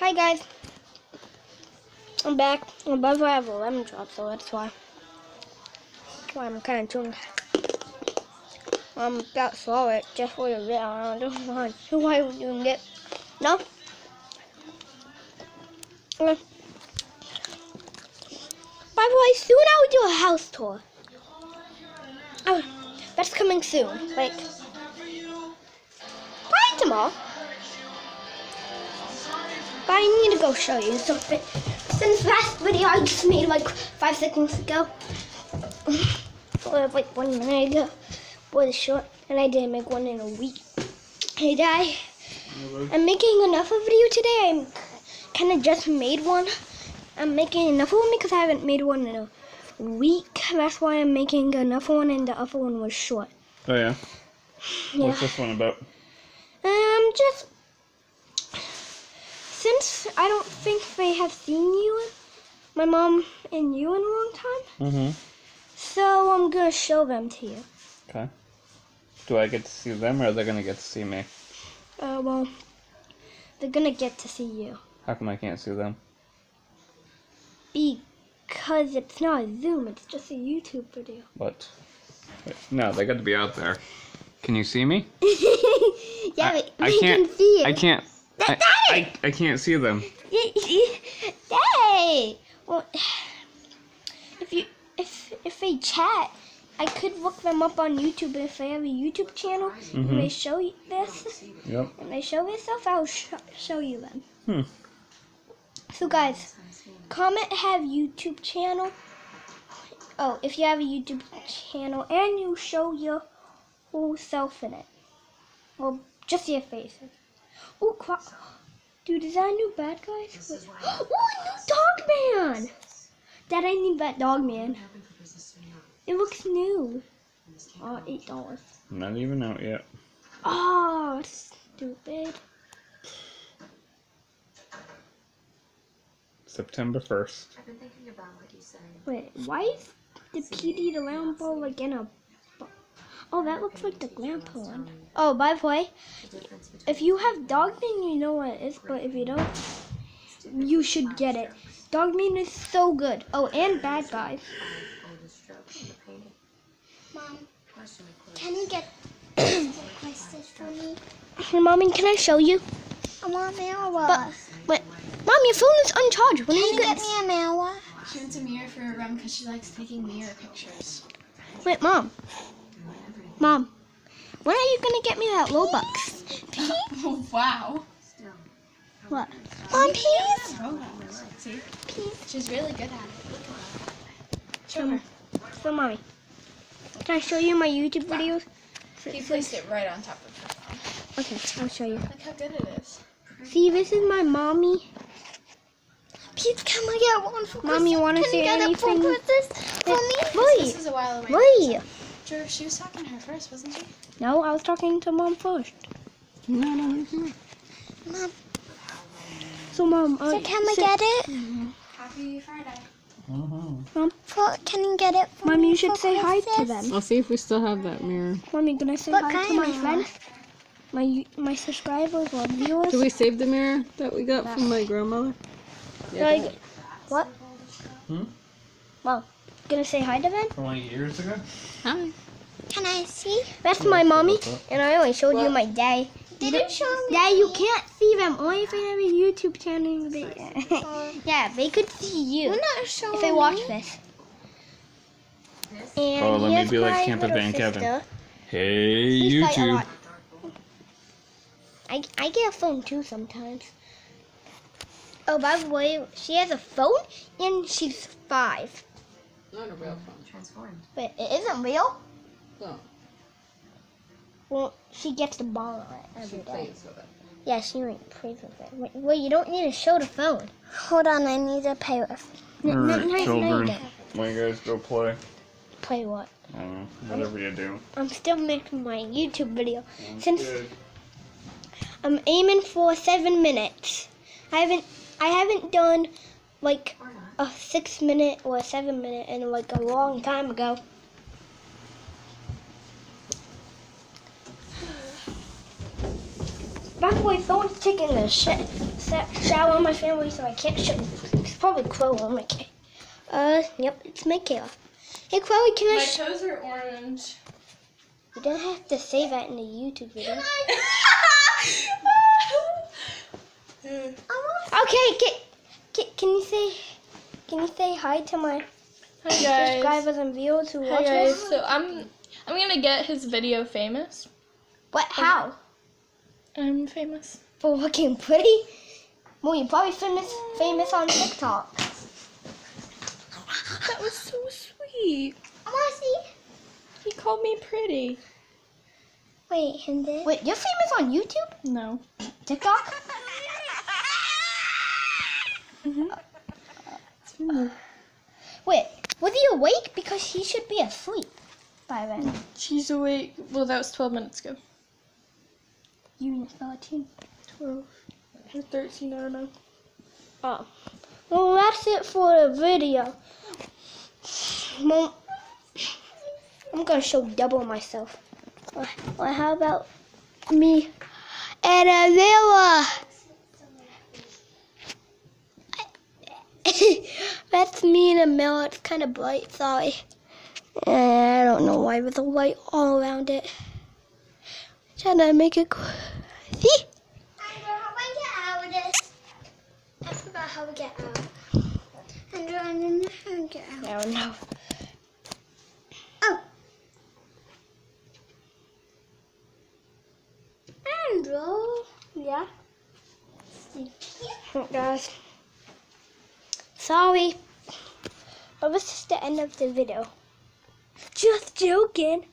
Hi guys. I'm back. Above I have a lemon drop, so that's why. That's why I'm kind of chewing. I'm about to swallow it just for a bit. I don't know why. We doing it? No? By the way, soon I will do a house tour. Oh, that's coming soon. Like, probably tomorrow. But I need to go show you something. Since last video I just made like five seconds ago, or like one minute ago, was short, and I didn't make one in a week. Hey, Dad, I'm making enough of video today. I'm kind of just made one. I'm making enough of one because I haven't made one in a week. That's why I'm making enough one, and the other one was short. Oh yeah. Yeah. What's this one about? Um, just since I don't think they have seen you, my mom and you in a long time, Mm-hmm. so I'm gonna show them to you. Okay. Do I get to see them, or are they gonna get to see me? Uh, well, they're gonna get to see you How come I can't see them? because it's not a Zoom; it's just a YouTube video. What? Wait, No, they got to be out there. Can you see me? yeah, I, but I can't. can see you. I can't. I, Daddy! I, I can't see them. hey, well, if you if if they chat, I could look them up on YouTube. If they have a YouTube channel and they Mhm. show you this Yep. and they show this stuff, I'll sh- show you them. Hmm. So guys, comment have YouTube channel. Oh, if you have a YouTube channel and you show your whole self in it, well, just your faces. Oh, crap. Dude, is that a new bad guys? Wait. Oh, a new dog man! Dad, I need that dog man. It looks new. Oh, eight dollars. Not even out yet. Oh, stupid. September first. I've been thinking about what you said. Wait, why is the PD the Lambo like in a? Bo- Oh, that looks like the grandpa one. Oh, by the way, The difference between if you have Dogman, you know what it is, but if you don't, you should get it. Dogman is so good. Oh, and Bad Guys. older strokes in the painting. Mom, Question of course. can you get this for me? Hey, Mommy, can I show you? I want Mara. But, wait, Mom, your phone is uncharged. When are can you you get gonna? me a Mara? She wants a mirror for her room because she likes taking mirror pictures. Wait, Mom. Mom, when are you gonna get me that Robux? wow. What? Mom, please. Oh, see? She's really good at it. Show her. So, Mommy, can I show you my YouTube videos? He placed it right on top of her phone. Okay, I'll show you. Look how good it is. See, this is my mommy. Please, can I get one for Mom, you wanna Can see you get it for anything? Christmas for me? This is a while away. wait. Sure, she was talking to her first, wasn't she? No, I was talking to Mom first. Mom, So, Mom, uh, can we so- get it? Happy Friday. Mm-hmm. For, can you get it for Mom, me you should for say hi to them. I'll see if we still have that mirror. Mommy, can I say What hi to my of friends? My my subscribers or viewers? Did we save the mirror that we got from my grandmother? Like, what? Hmm? Mom, gonna say hi to them? From like years ago. Hi. Can I see? That's my mommy, and I only showed you my dad. Did you show me? Dad, you can't see them. Only if they have a YouTube channel. They, yeah, they could see you You're not showing if they watch me. this. And Oh, let me be like my Tampa little Van Kevin. Hey, We fight a YouTube. I, I get a phone too sometimes. Oh, by the way, she has a phone and she's five. Not a real phone. Transformed. But it isn't real. No. Well, she gets to borrow it every She day. plays with it. Yeah, she like plays with it. Wait, wait, you don't need to show the phone. Hold on, I need to pay with. N- All n- right, n- no, you children. don't. Why you guys go play? Play what? I don't know. Whatever you do. I'm still making my YouTube video. Sounds Since good. I'm aiming for seven minutes. I haven't I haven't done like Or not. A six minute or a seven minute and like a long time ago. By the way, someone's taking a sh- sh- shower on my family, so I can't show you. It's probably Chloe or Michaela. Uh, yep, it's Michaela. Hey, Chloe, can I? My toes are orange. you don't have to say that in the YouTube video. Okay, can, can, can you say can you say hi to my Hi guys. subscribers and viewers who Hi watch guys. us? So I'm I'm gonna get his video famous. What? How? I'm famous. For looking pretty? Well, you're probably famous famous on TikTok. That was so sweet. I want to see. He called me pretty. Wait, and then. Wait, you're famous on YouTube, No. TikTok? Mm-hmm. Hmm. Wait, was he awake? Because he should be asleep by then. Hmm, she's awake. Well, that was 12 minutes ago. You mean 13. 12 or 13, I don't know. Oh. Well, that's it for the video. Well, I'm gonna show double myself. Well, how about me and a that's me in a mirror. It's kind of bright, sorry. Eh, I don't know why with the light all around it. Trying to make it cool. See? Andrew, how do I get out of this? I forgot how to get out. Andrew, I don't know how to get out. I don't know. Oh. Andrew. Yeah. Guys, sorry, but this is the end of the video. Just joking.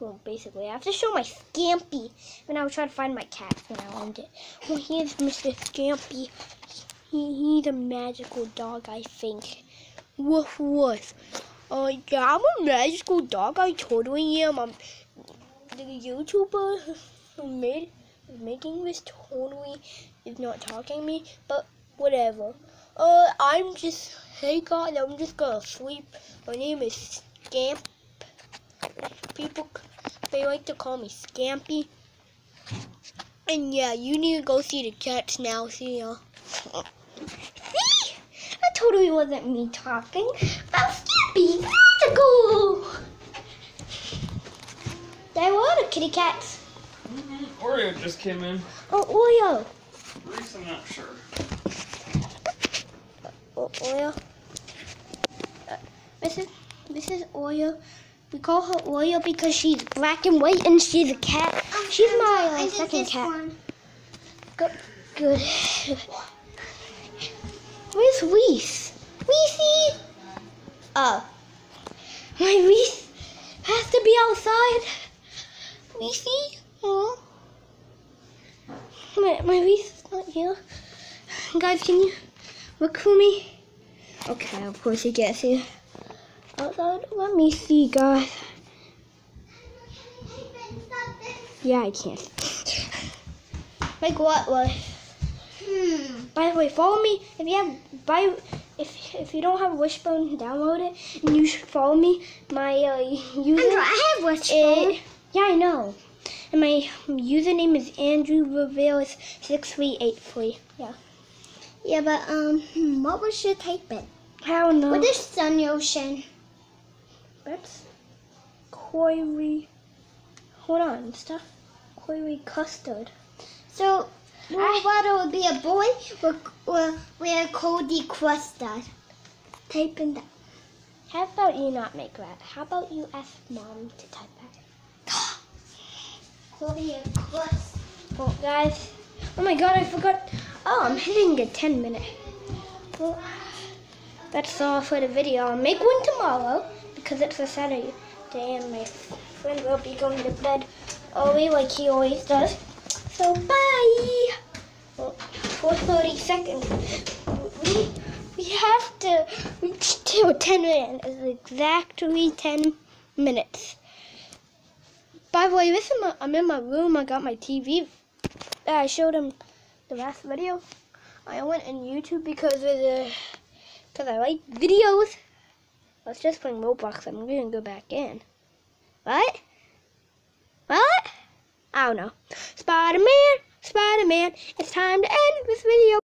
Well, basically, I have to show my Scampy. And I was trying to find my cat and I found it. Well, here's Mr. Scampy. He, he's a magical dog, I think. Woof woof. Uh, yeah, I'm a magical dog. I totally am. I'm the YouTuber who made making this totally is not talking to me, but whatever. Uh, I'm just, hey guys, I'm just gonna sleep. My name is Scamp. People, they like to call me Scampy. And yeah, you need to go see the cats now. See ya. See? That totally wasn't me talking. That's Scampy. Magical. There were the kitty cats. Mm -hmm. Oreo just came in. Oh, Oreo. Reese, I'm not sure. O- Oreo. Uh, this is this is Oreo. We call her Oreo because she's black and white and she's a cat. She's my uh, second cat. one. Good. Good. Where's Reese? Reese! Oh. My Reese has to be outside. Reese? Oh. My, my Reese is not here. Guys, can you look for me? Okay, of course he gets here. Outside, let me see, guys. Yeah, I can't. Like what? What? Hmm. By the way, follow me if you have by if if you don't have Wishbone, download it and you should follow me. My uh, Andrew, I have wishbone. it, yeah, I know. And my username is Andrew Revere six three eight three. Yeah, yeah, but um, hmm, what was your type in? I don't know. What is Sun Ocean? That's Koiri. Hold on, stuff. Koiri custard. So, what water would be a boy or, or we're Cody Crustard? Type in that. How about you not make that? How about you ask mom to type that? Cody Crust. Well, guys, oh my god, I forgot. Oh, I'm hitting a 10 minute. Well, that's all for the video. I'll make one tomorrow because it's a Saturday and my friend will be going to bed early like he always does. So, bye! Well, for 30 seconds. We, we have to reach to 10 minutes. It's exactly 10 minutes. By the way, my, I'm in my room. I got my TV. I showed him the last video. I went on YouTube because of the because I like videos. Let's just play Roblox. I'm gonna go back in. What? What? I don't know. Spider-Man, Spider-Man. It's time to end this video.